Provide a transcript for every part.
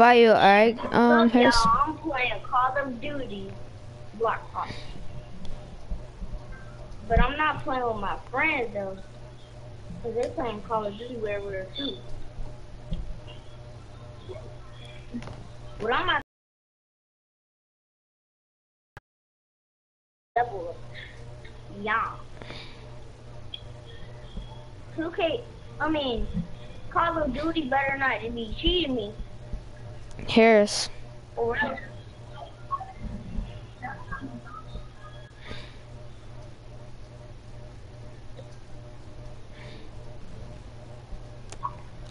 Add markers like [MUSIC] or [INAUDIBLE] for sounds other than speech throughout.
invite you, alright? Um, Look, Harris. y'all, I'm playing Call of Duty Black Ops. But I'm not playing with my friends though. Cause they're playing Call of Duty World War 2. What I'm not double yeah. 2K, I mean, Call of Duty better not be cheating me. Harris.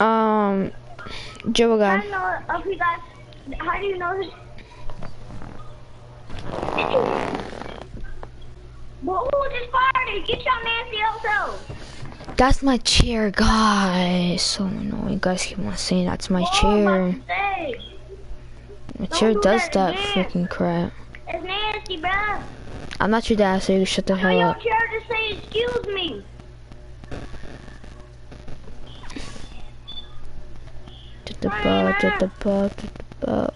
Um, Joe don't know if you guys, how do you know his? Well, who just fired it? Get your Nancy also. That's my chair, guys. So annoying. Guys keep on saying that's my Oh, chair. I'm about to say, My Don't chair do does that that freaking crap. It's Nancy, bruh. I'm not your dad, so you shut the hell your up. chair to say excuse me. To the boat, to the boat, to the boat.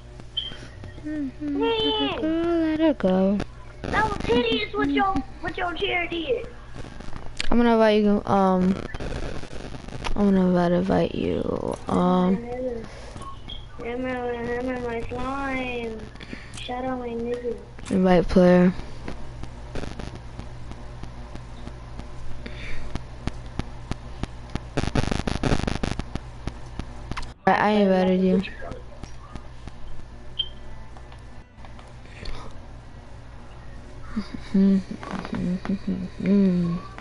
Man, Let her go. that was hideous what your what your chair did. I'm gonna invite you. Um, I'm gonna invite you. Um, I'm in my slime. Shout out my niggas. invite player. I, invited you. Alright. [LAUGHS] Hmm, hmm, hmm,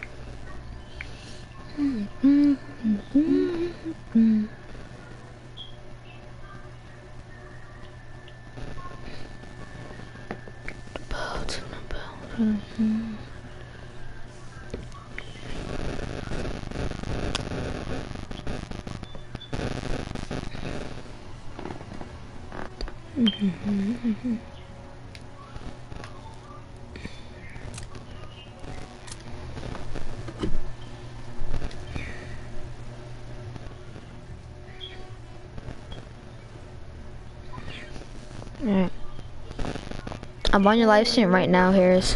I'm on your live stream right now, Harris.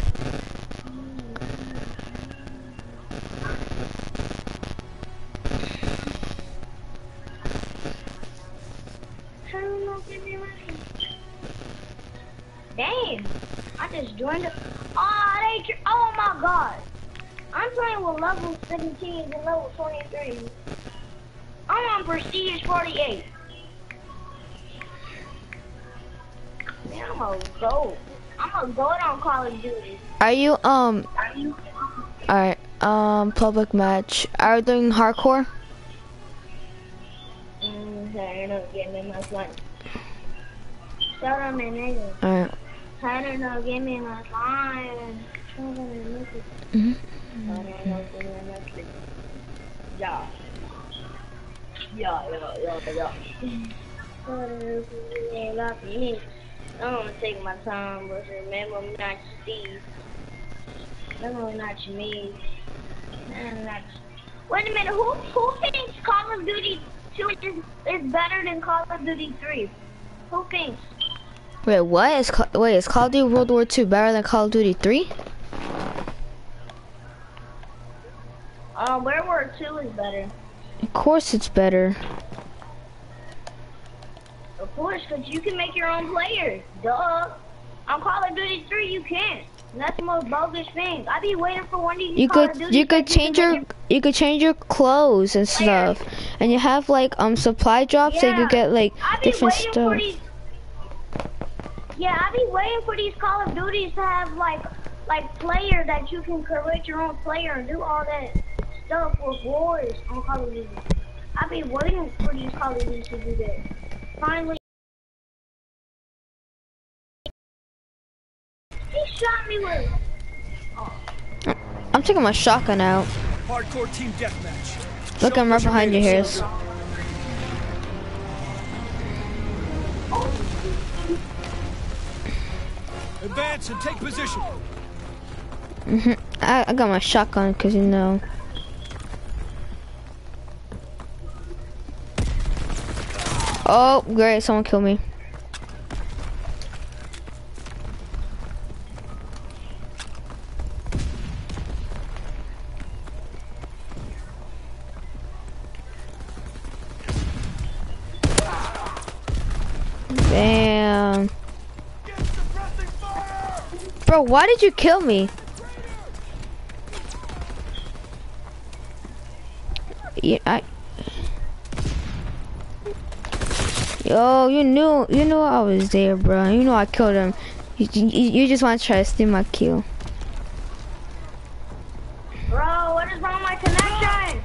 Damn, I just joined. Oh, they, oh my god. I'm playing with level 17 and level 23. I'm on prestige 48. Man, I'm a goat. I'm goat on Call of Duty. Are you um Are you? alright, um public match. Are you doing hardcore? Mm, I don't get me my slime. Shout out my nigga. Alright. I don't know, give me my slime. Shout out my nigga. I don't know, give me my slime. Yeah. Yeah, yeah, yeah, yeah. I'm gonna take my time, but remember I'm not Steve. Remember I'm not me. I'm not. Wait a minute, who who thinks Call of Duty 2 is, is better than Call of Duty 3? Who thinks? Wait, what is wait is Call of Duty World War 2 better than Call of Duty 3? Uh, World War 2 is better. Of course it's better. Course, because you can make your own players. Duh. On Call of Duty 3, you can't. And that's the most bogus thing. I be waiting for one of these You Call could Duty you could change make your you could change your clothes and stuff, and you have like um supply drops so you could get like different stuff. these. Yeah, I be waiting for these Call of Duties to have like like player that you can create your own player and do all that stuff with wars on Call of Duty. I be waiting for these Call of Duties to do that. Finally. Shot me with. I'm taking my shotgun out. Hardcore team deathmatch. Look, Show I'm right behind you. Harris. Advance and take position. hmm I, I got my shotgun because you know. Oh, great, someone killed me. Why did you kill me? Yeah, I. Yo, you knew, you knew I was there, bro. You know I killed him. You, you, you just want to try to steal my kill. Bro, what is wrong with my connection?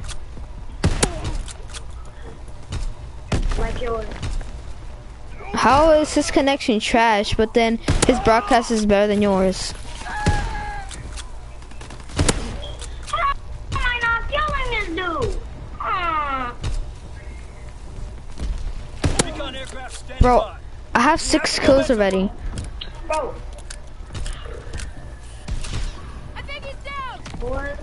How is his connection trash, but then his broadcast is better than yours? Am I not killing this dude? Aw. Recon aircraft standing Bro. I have six kills already. Bro. I think he's down! Boy.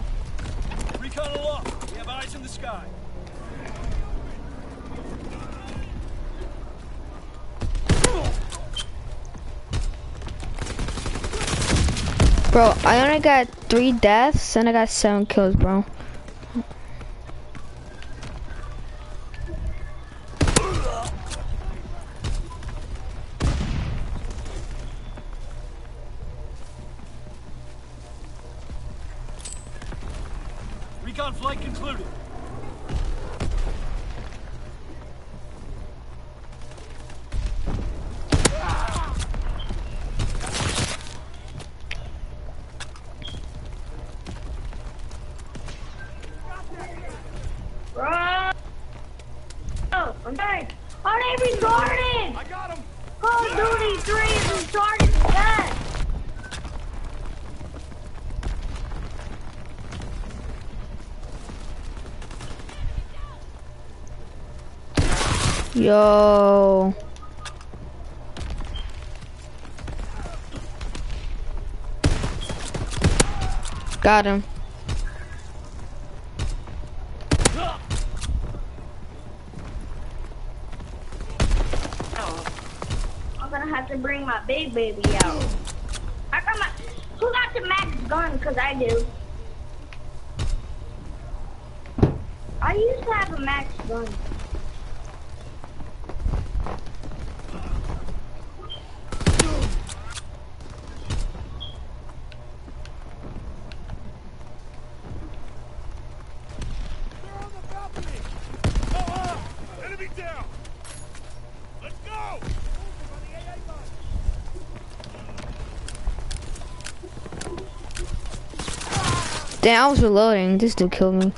Bro, I only got three deaths and I got seven kills, bro. Recon flight concluded. Bro. Oh, I'm dying. Are they retarded? I got him. Call of Duty 3 is retarded to death. Yo. Got him. I'm gonna have to bring my big baby out. My. Who got the max gun? Cause I do. I used to have a max gun. They're on the balcony. Go up. Enemy down. Let's go. Damn, I was reloading. This dude killed me.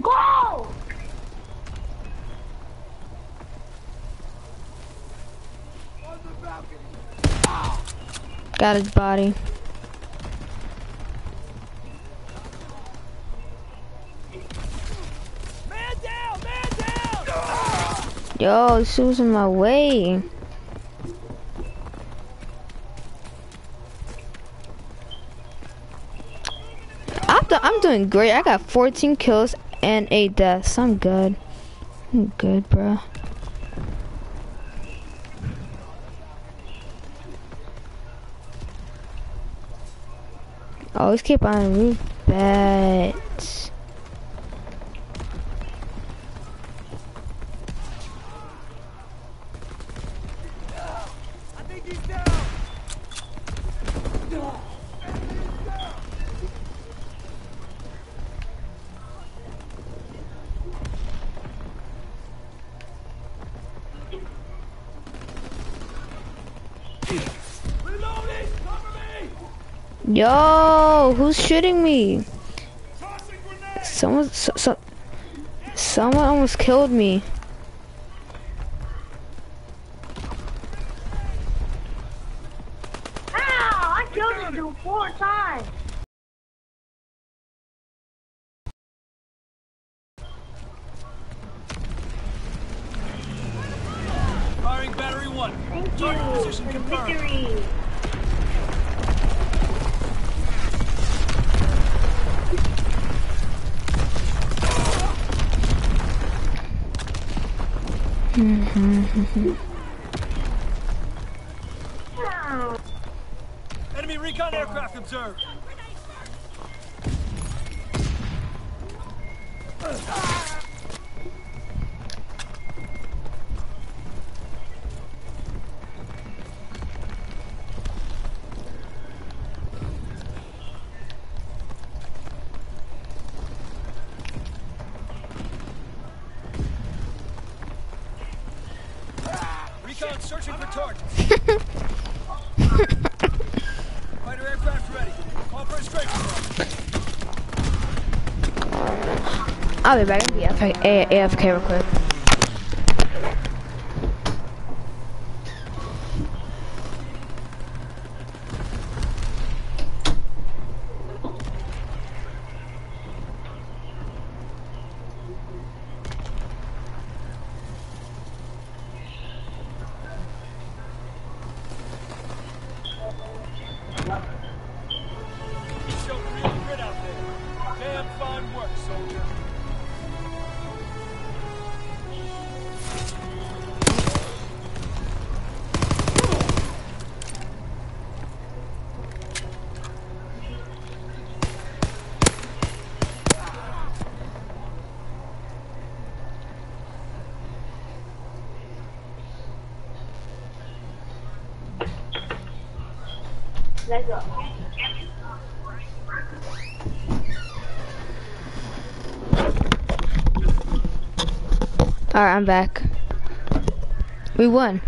Go! Got his body. Man down. Man down. Yo, this was in my way. I'm, I'm doing great. I got 14 kills and 8 deaths. I'm good. I'm good, bro. Always keep on roof bets. Yo, who's shooting me? Someone, so, so, someone almost killed me. Searching for targets. [LAUGHS] Fighter aircraft ready. Call for a strafing. I'll be back. I'm be AFK, AFK real quick. Alright, I'm back. We won.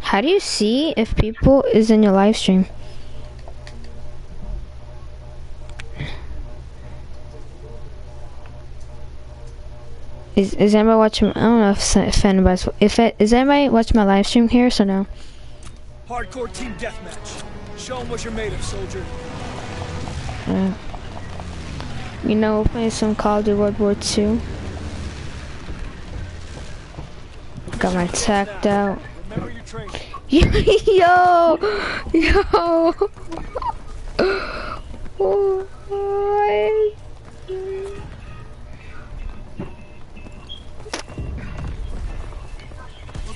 How do you see if people is in your live stream? Is is anybody watching? I don't know if, if anybody's if it, is anybody watching my live stream here? So no. Hardcore team deathmatch. Show 'em what you're made of, soldier. Uh, you know, playing some Call of Duty World War II. Got my tacked out. [LAUGHS] Yo, yo. [LAUGHS] We're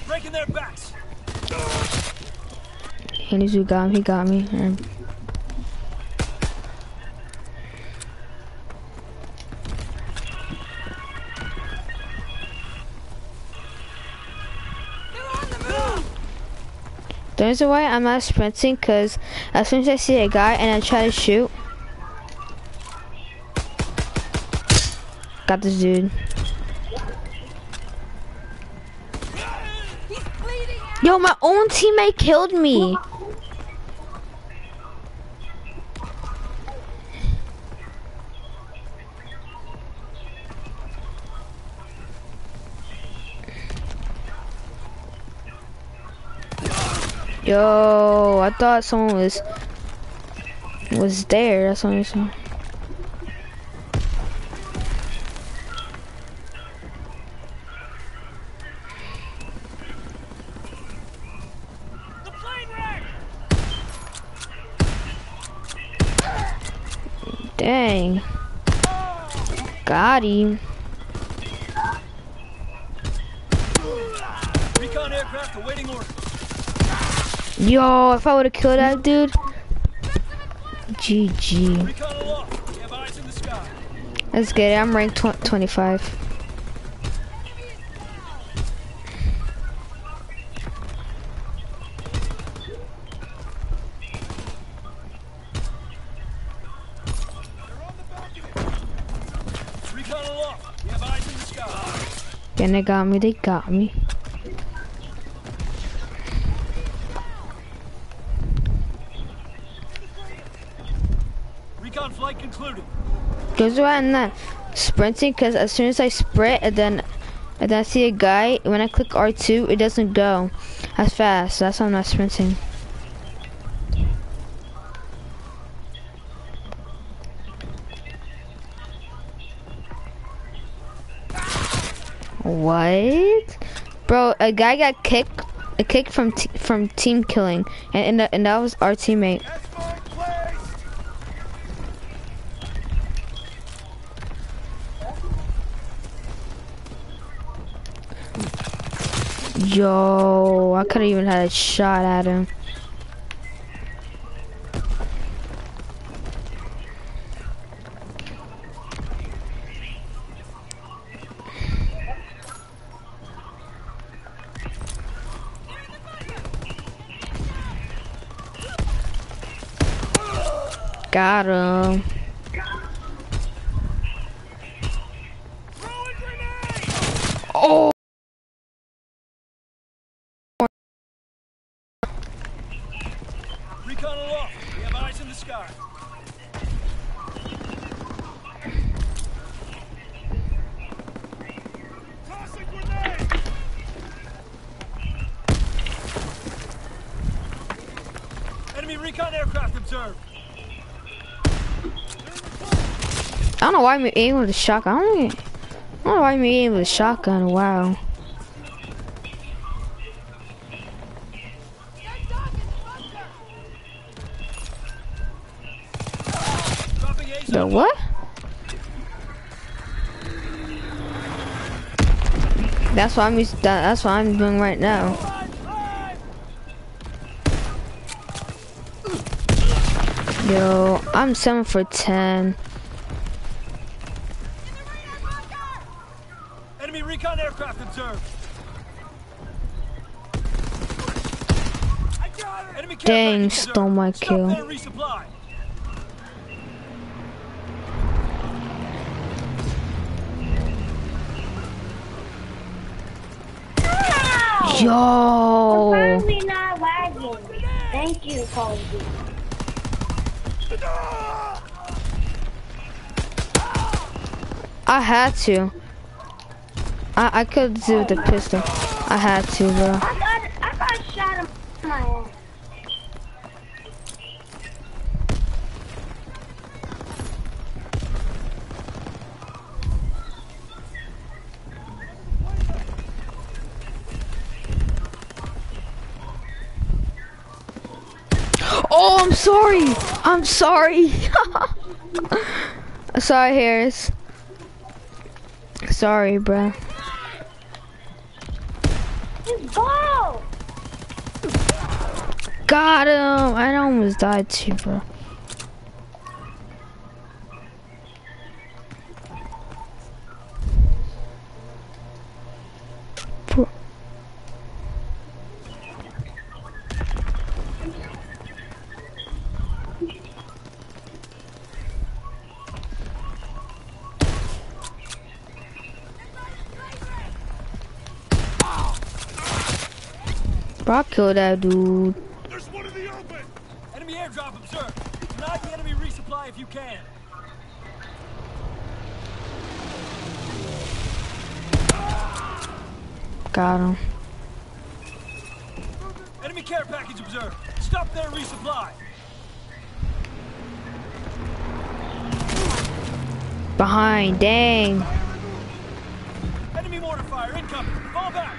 breaking their backs. Hanizu got him. He got me. The reason why I'm not sprinting, cause as soon as I see a guy and I try to shoot, got this dude. He's bleeding out. Yo, my own teammate killed me. Yo, I thought someone was was there. That's what plane wreck! Dang. Got him. Yo, if I would have killed that dude. GG. Let's get it. I'm ranked tw 25. They're on the balcony. Recon aloft. We have eyes in the sky. Then they got me. They got me. Recon flight concluded. Around in that sprinting because as soon as I sprint and then and then I see a guy, when I click R2, it doesn't go as fast. That's why I'm not sprinting. What? Bro, a guy got kicked, a kick from from team killing, and and, and that was our teammate. Yo, I could have even had a shot at him. Enemy recon aircraft observed. I don't know why I'm aiming with a shotgun. I don't, know why I'm aiming with a shotgun. Wow. The what? That's what I'm. That's what I'm doing right now. Yo, I'm seven for ten. Enemy recon aircraft observed. I got her. Enemy care Dang, package stole my kill. there, resupply. Yo. Finally not lagging. Thank you, Call of Duty. I had to. I I could do with the pistol. I had to, bro. I got, I got shot in my ass. Oh, I'm sorry. I'm sorry. [LAUGHS] sorry, Harris. Sorry, bro. Just go! Got him. I almost died too, bro. Bro. Bro, I killed that dude. There's one in the open. Enemy airdrop observed. Deny the enemy resupply if you can. Got him. Enemy care package observed. Stop their resupply. Behind, dang. Enemy mortar fire incoming. Fall back.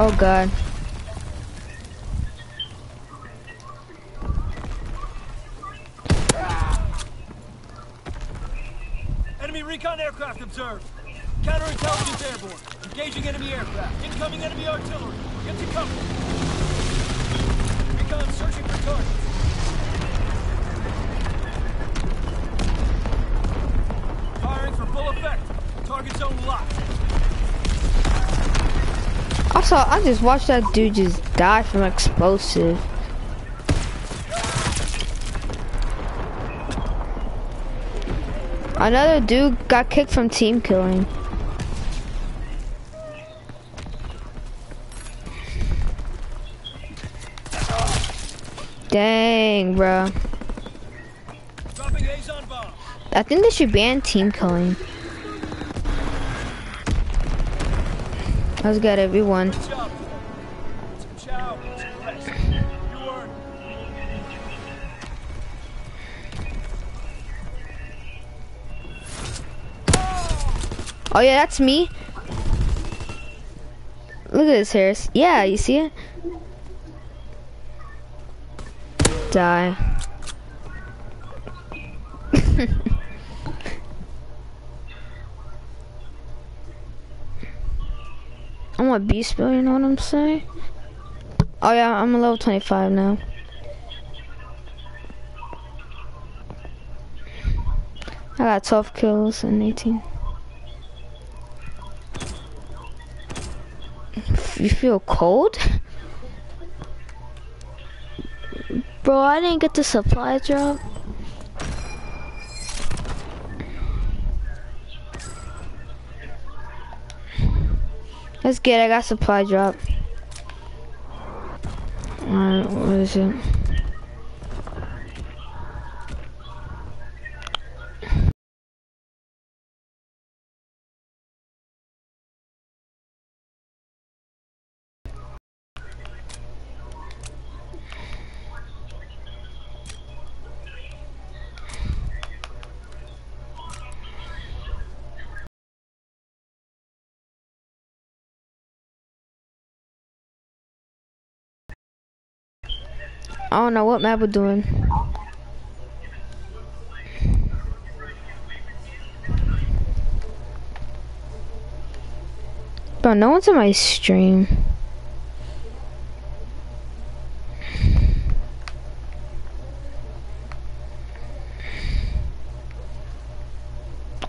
Oh god. Enemy recon aircraft observed. Counterintelligence airborne. Engaging enemy aircraft. Incoming enemy artillery. Get to cover. Recon searching for targets. Firing for full effect. Target zone locked saw, I just watched that dude just die from explosive. Another dude got kicked from team killing. Dang, bro. I think they should ban team killing. Let's everyone. Oh yeah, that's me. Look at this, Harris. Yeah, you see it? Die. A beast bill, you know what I'm saying? Oh yeah, I'm a level 25 now. I got 12 kills and 18. You feel cold? [LAUGHS] Bro, I didn't get the supply drop. That's good, I got supply drop. Alright, what is it? I don't know what map we're doing. Bro, no one's in my stream.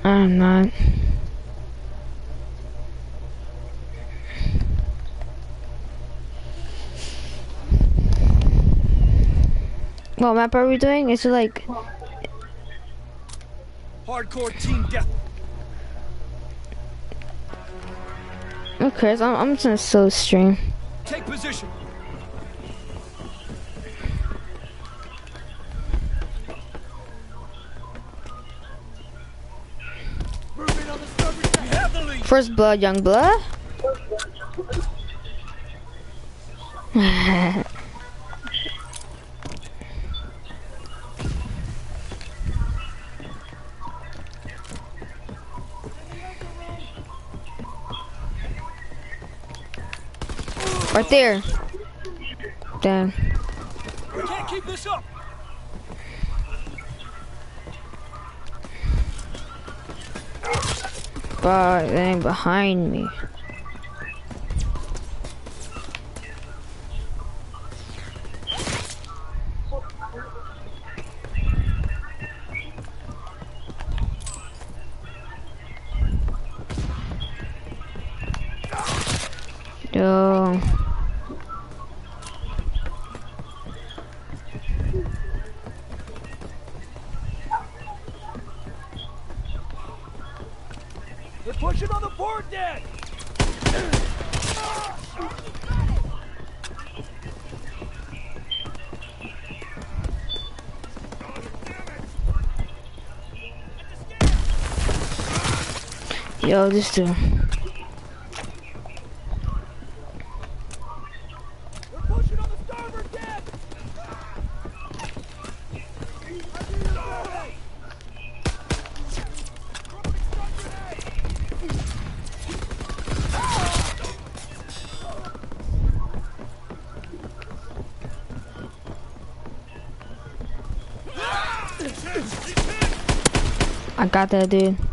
I'm not. What map are we doing? Is it like Hardcore team death. okay? So I'm, I'm just gonna slow stream. Take position. Moving on the starboard deck. We have the lead. First blood, young blood. [LAUGHS] [LAUGHS] right there. Damn. We can't keep this up. But they ain't behind me. Yo, this dude. I got that dude.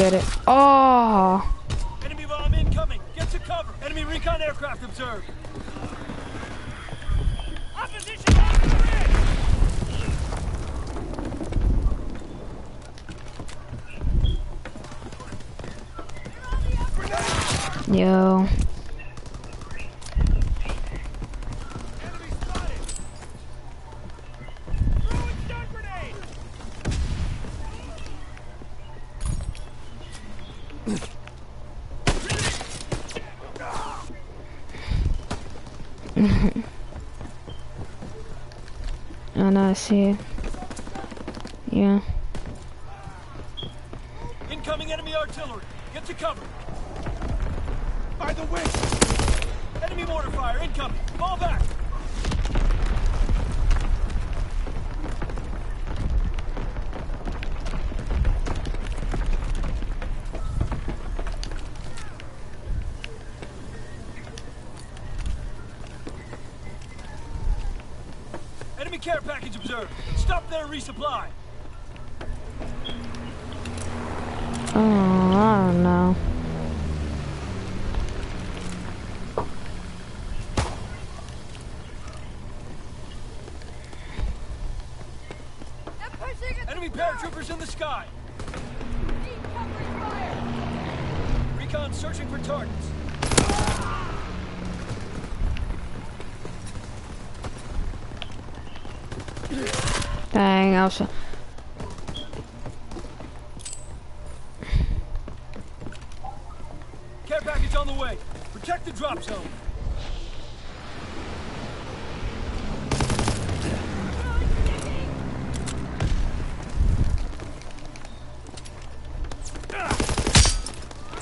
Get it. Oh, Enemy bomb incoming. Get to cover. Enemy Recon aircraft observed. Opposition off the bridge! Yo. Enemy spotted! Throwing stun grenade! [LAUGHS] Oh I see. Yeah. Incoming enemy artillery. Get to cover. By the wing. Enemy mortar fire incoming. There and resupply. Oh, I don't know. They're pushing us. Enemy paratroopers in the sky. Need cover fire. Recon searching for targets. Dang, I was. Care package on the way. Protect the drop zone.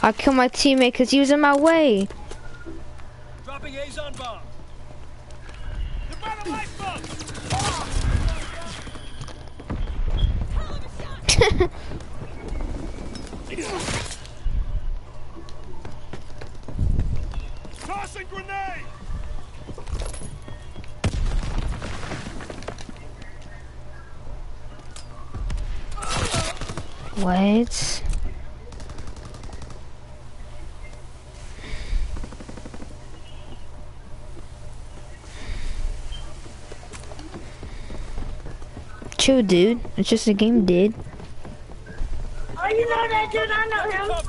I killed my teammate because he was in my way. What? Chill, dude. It's just a game, dude. Oh, you know that dude? I know him.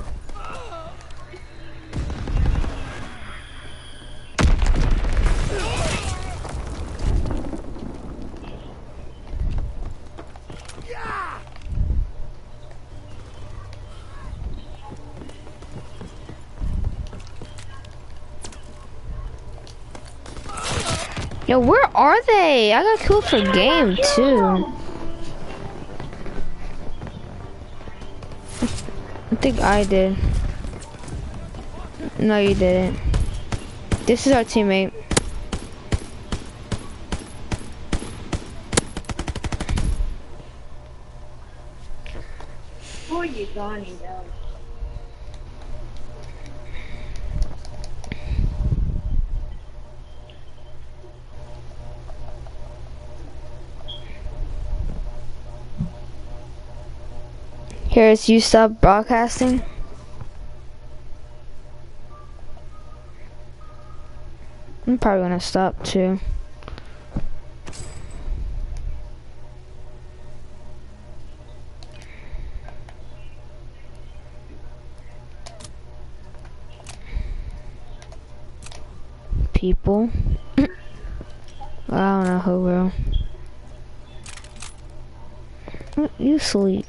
Yo, where are they? I got killed for game too. I think I did. No, you didn't. This is our teammate. Who are you going, though? Harris, you stop broadcasting? I'm probably gonna stop too. People. [COUGHS] I don't know who will. You sleep.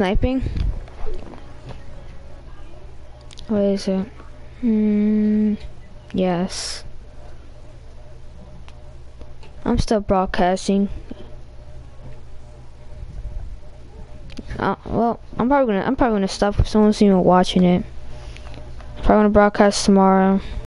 Sniping? What is it? Hmm. Yes. I'm still broadcasting. Uh, well, I'm probably gonna I'm probably gonna stop if someone's even watching it. Probably gonna broadcast tomorrow.